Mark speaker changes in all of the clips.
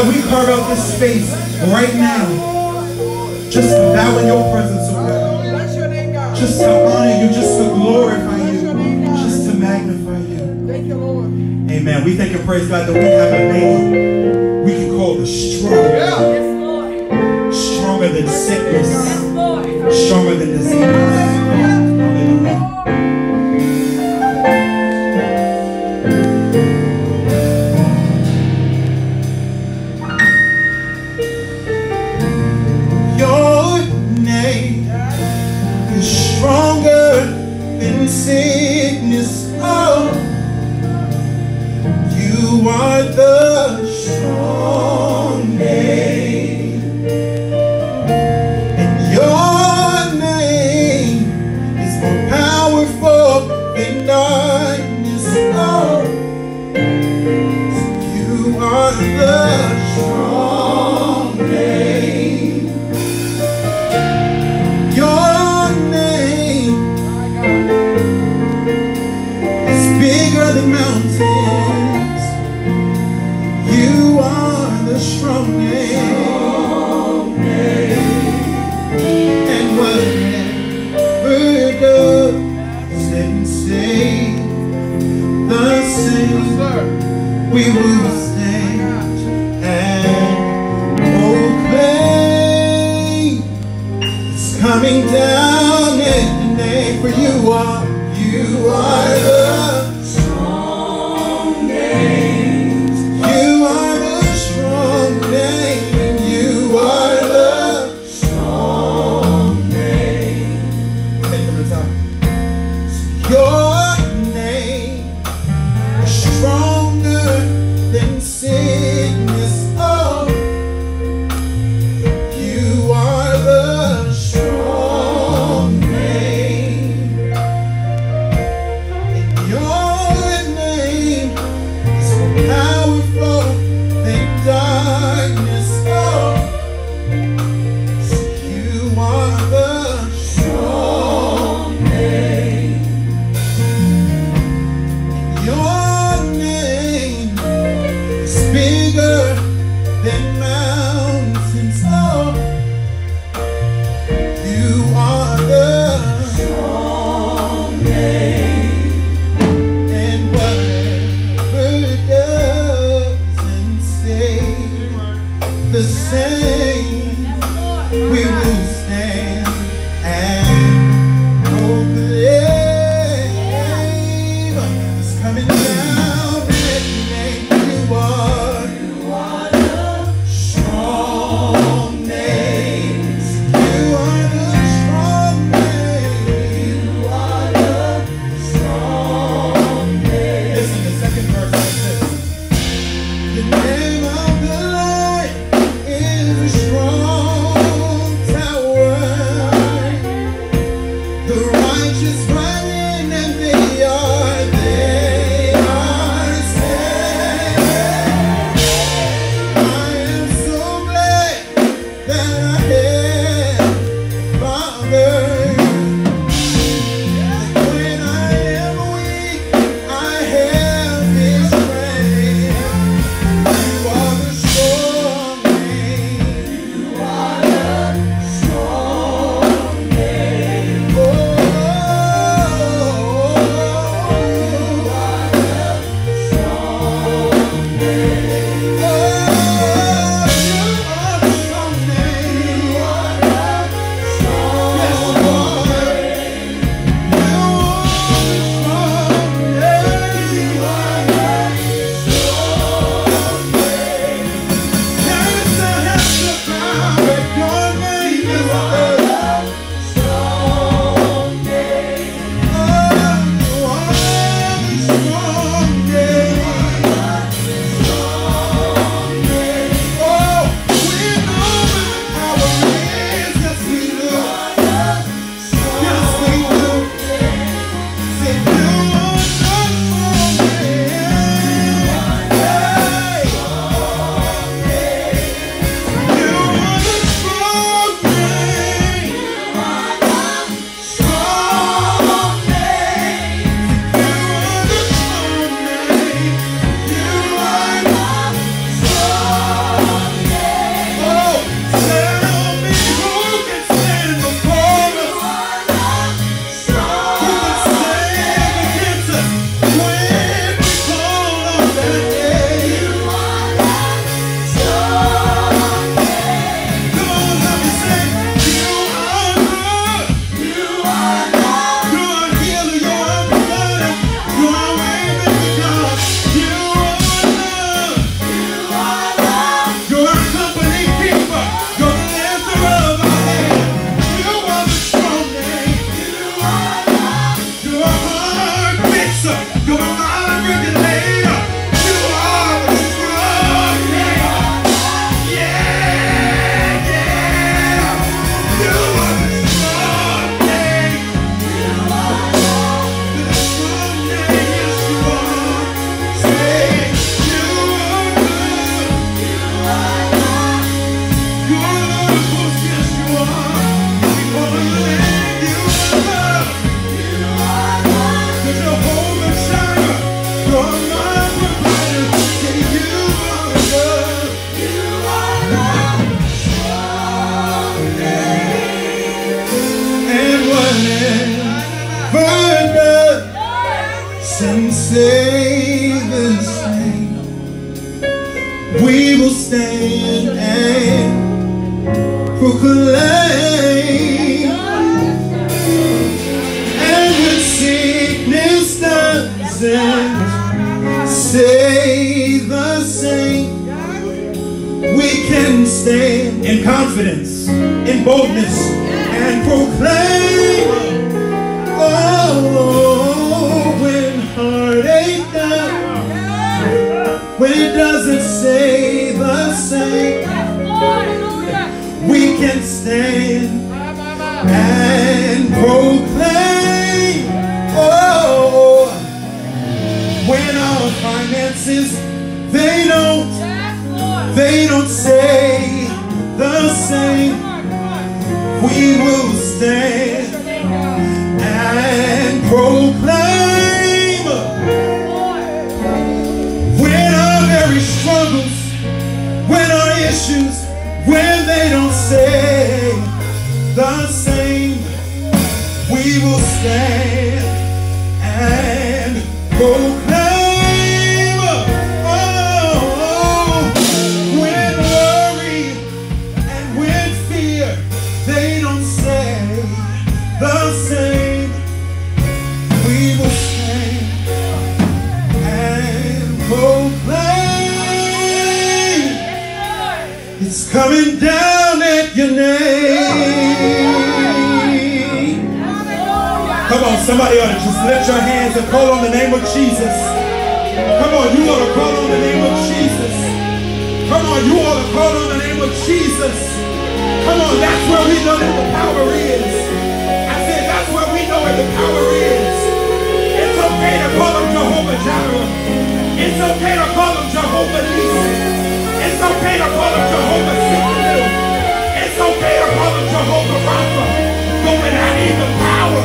Speaker 1: God, we carve out this space right now. Just to bow in your presence, oh God. Just to honor you, just to glorify you, just to magnify you.
Speaker 2: Thank you, Lord.
Speaker 1: Amen. We thank and praise God that we have a name we can call the strong. Stronger than sickness. Stronger than disease. worth you are. Essa menina proclaim. And when sickness doesn't save the saint, we can stand in confidence, in boldness, and proclaim. Finances they don't they don't say the same, we will stand and proclaim. When our very struggles, when our issues, when they don't say the same, we will stand the same, we will stand and proclaim. It's coming down at your name. Come on, somebody ought to just lift your hands and call on the name of Jesus. Come on, you ought to call on the name of Jesus. Come on, you ought to call on the name of Jesus. Come on, that's where we know that the power is. Where the power is. It's okay to call him Jehovah Jireh. It's okay to call him Jehovah Nissi. It's okay to call him Jehovah Tsidkenu. It's okay to call him Jehovah Rapha. But when I need the power,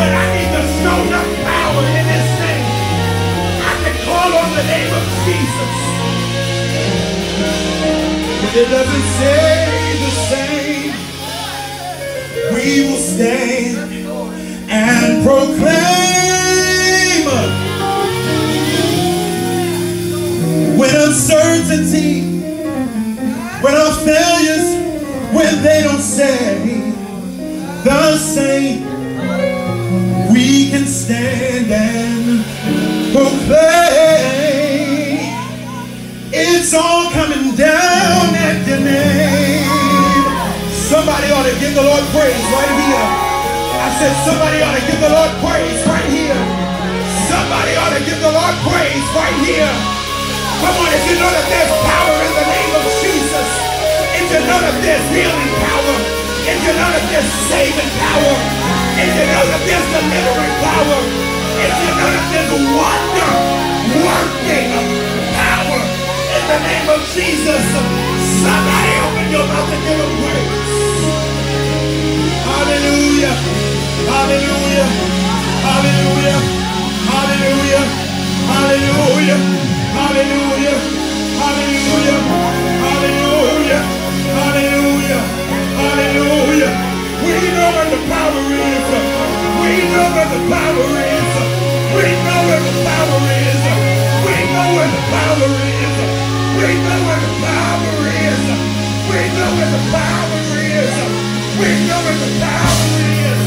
Speaker 1: when I need the shown up power in this thing, I can call on the name of Jesus. When it doesn't say proclaim. When uncertainty, when our failures, when they don't say the same, we can stand and proclaim. It's all coming down at your name. Somebody ought to give the Lord praise right here. I said somebody ought to give the Lord praise right here. Somebody ought to give the Lord praise right here. Come on, if you know that there's power in the name of Jesus, if you know that there's healing power, if you know that there's saving power, if you know that there's delivering power, if you know that there's wonder working power in the name of Jesus, somebody open your mouth and give him praise. Where the power is. We know where the power is. We know where the power is. We know where the power is. We know where the power is. We know where the power